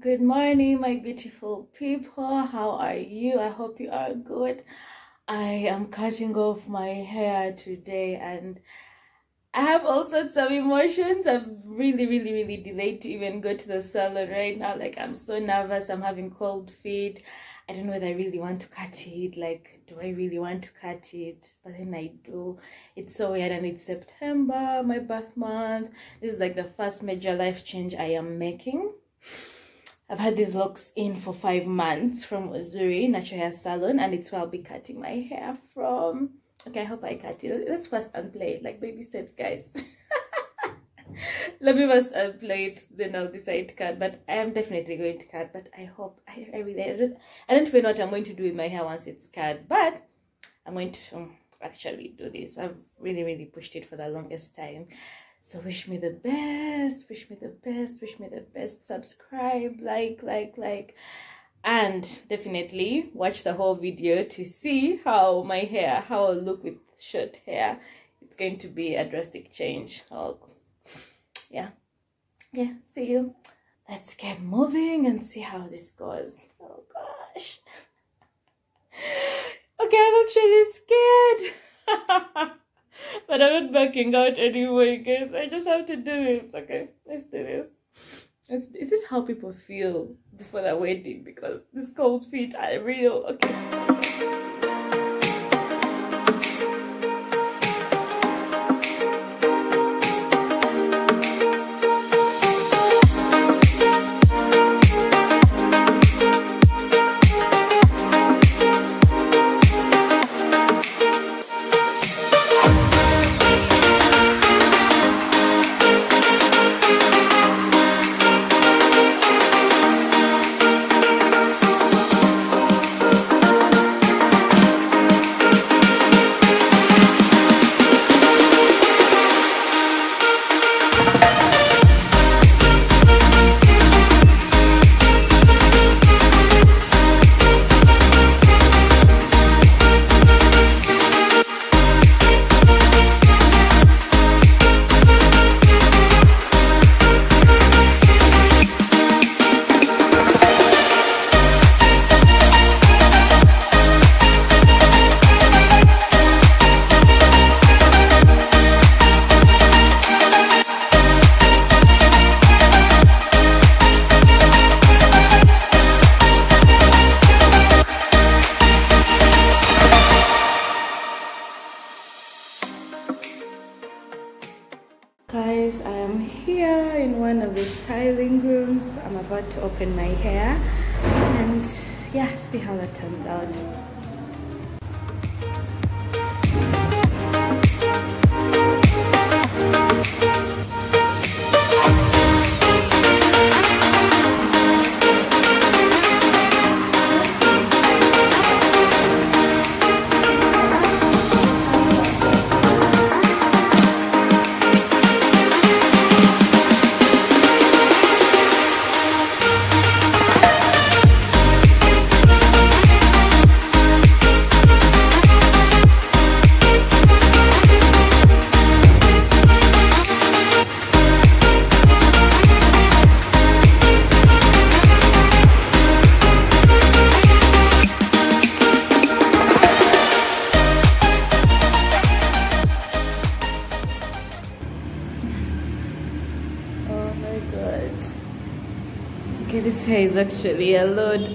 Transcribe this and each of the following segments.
Good morning, my beautiful people. How are you? I hope you are good. I am cutting off my hair today and I have all sorts of emotions. I'm really, really, really delayed to even go to the salon right now. Like, I'm so nervous. I'm having cold feet. I don't know whether I really want to cut it. Like, do I really want to cut it? But then I do. It's so weird, and it's September, my birth month. This is like the first major life change I am making. I've had these locks in for five months from Uzuri Natural Hair Salon, and it's where I'll be cutting my hair from. Okay, I hope I cut it. Let's first unplay it, like baby steps, guys. Let me first unplay it, then I'll decide to cut. But I am definitely going to cut. But I hope I, I really I don't I don't know what I'm going to do with my hair once it's cut. But I'm going to um, actually do this. I've really really pushed it for the longest time. So wish me the best, wish me the best, wish me the best. Subscribe, like, like, like. And definitely watch the whole video to see how my hair, how I'll look with short hair. It's going to be a drastic change. Oh, yeah. Yeah, see you. Let's get moving and see how this goes. Oh gosh. okay, I'm actually scared. but I'm not backing out anyway, guys. I just have to do this. Okay, let's do this. It's, is this how people feel before their wedding? Because these cold feet are real. Okay. I'm about to open my hair and yeah see how that turns out this hair is actually a load.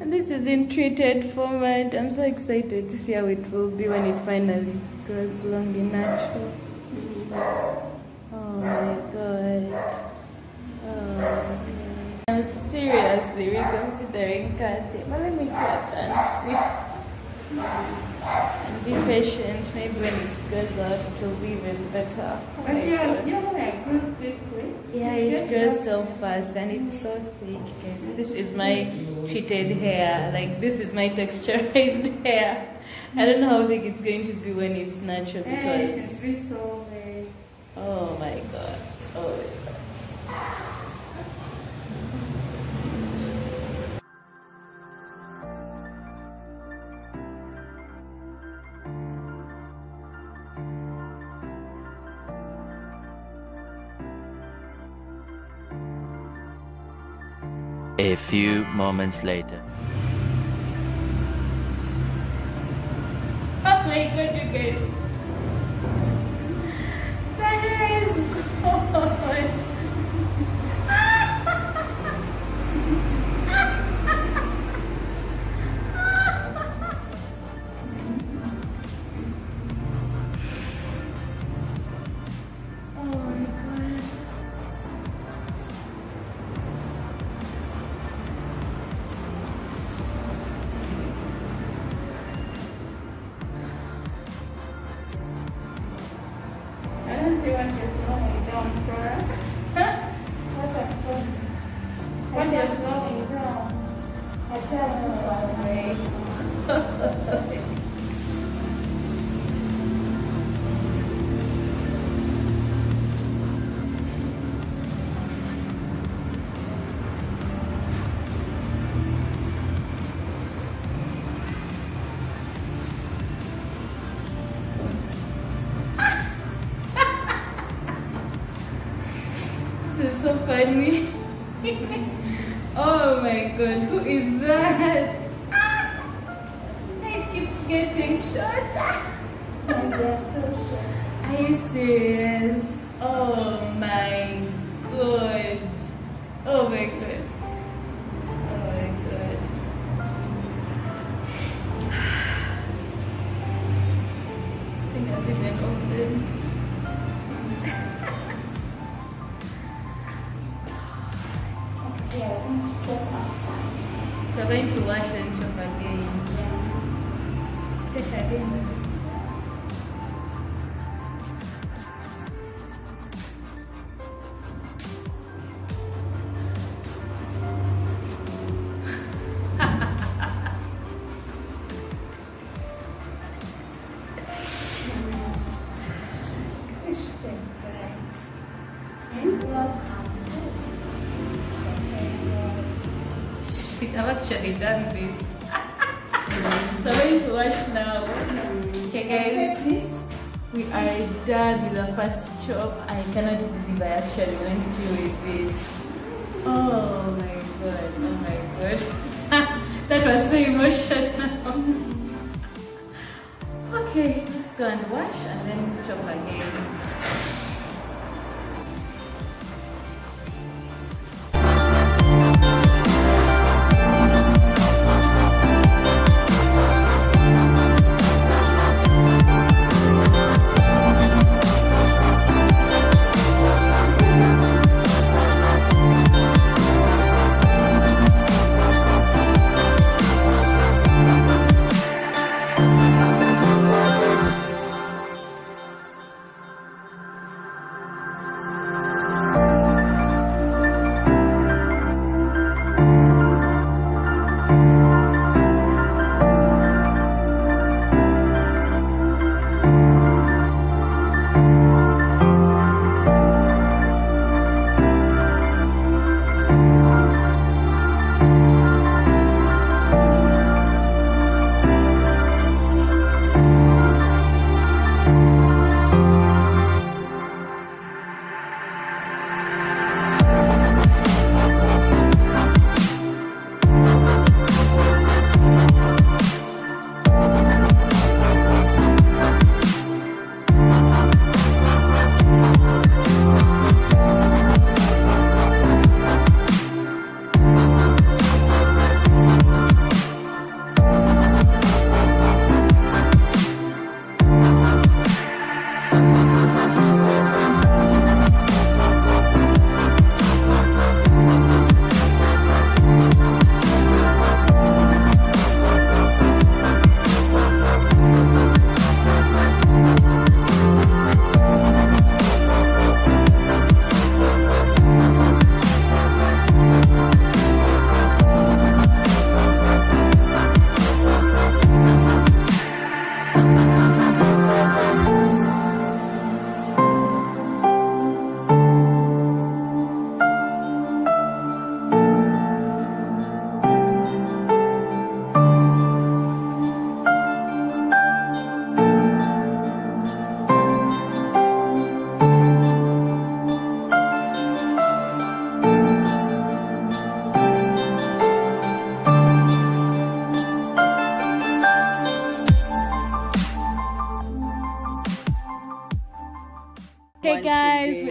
and this is in treated format. I'm so excited to see how it will be when it finally grows long and natural. Oh my god. Oh. I'm seriously reconsidering cutting. But let me cut and see. And be patient. Maybe when it grows out, it will be even better. Oh my god. Yeah, it grows so fast and it's so thick, guys. This is my treated hair. Like, this is my texturized hair. I don't know how big it's going to be when it's natural because. it can be so big. Oh my god. Oh my god. A few moments later. Oh my god, you guys. The hair is gone. So funny. oh my god, who is that? It keeps getting shorter. Are you serious? Oh my god. Oh my god. Actually done this. so I'm going to wash now. Okay guys, we are done with the first chop. I cannot believe I actually went through with this. Oh my god, oh my god. that was so emotional. okay, let's go and wash and then chop again.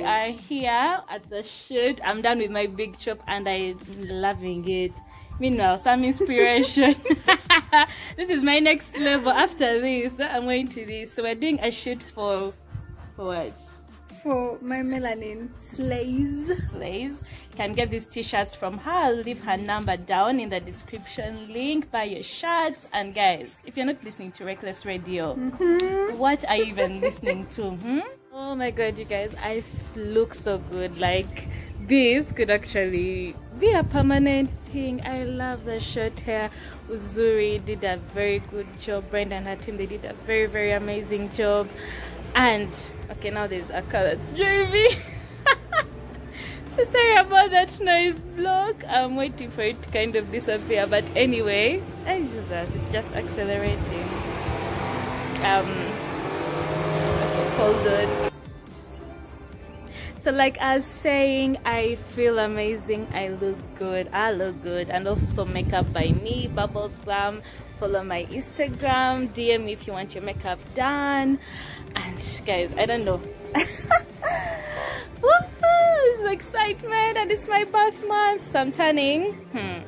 Are here at the shoot. I'm done with my big chop and I'm loving it. Meanwhile, some inspiration. this is my next level. After this, I'm going to this. So we're doing a shoot for, for what? For my melanin slays. Slays. Can get these t-shirts from her. I'll leave her number down in the description link. Buy your shirts. And guys, if you're not listening to Reckless Radio, Mm-hmm. what are you even listening to? Hmm? Oh my god, you guys, I look so good. Like this could actually be a permanent thing. I love the short hair. Uzuri did a very good job. Brenda and her team they did a very very amazing job. And okay, now there's a car that's driving. so sorry about that noise block. I'm waiting for it to kind of disappear. But anyway, Jesus, it's just accelerating. Um, hold on. So like I was saying, I feel amazing. I look good. I look good. And also makeup by me, Bubbles Glam. Follow my Instagram. DM me if you want your makeup done. And guys, I don't know. Woohoo! This excitement and it's my birth month. So I'm turning hmm,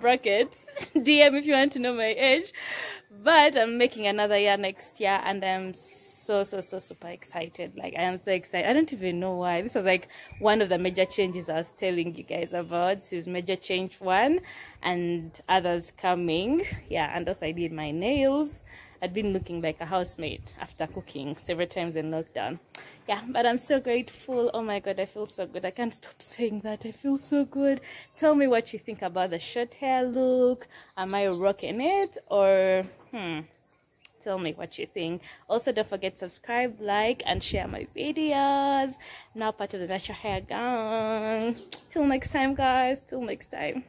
brackets. DM if you want to know my age. But I'm making another year next year and I'm so so so so super excited. Like i am so excited. I don't even know why. This was like one of the major changes i was telling you guys about. This is major change one and others coming. Yeah and also i did my nails. I'd been looking like a housemate after cooking several times in lockdown. Yeah but i'm so grateful. Oh my god i feel so good. I can't stop saying that. I feel so good. Tell me what you think about the short hair look. Am i rocking it or hmm tell me what you think. Also don't forget subscribe like and share my videos. Now part of the natural hair gang. Till next time guys. Till next time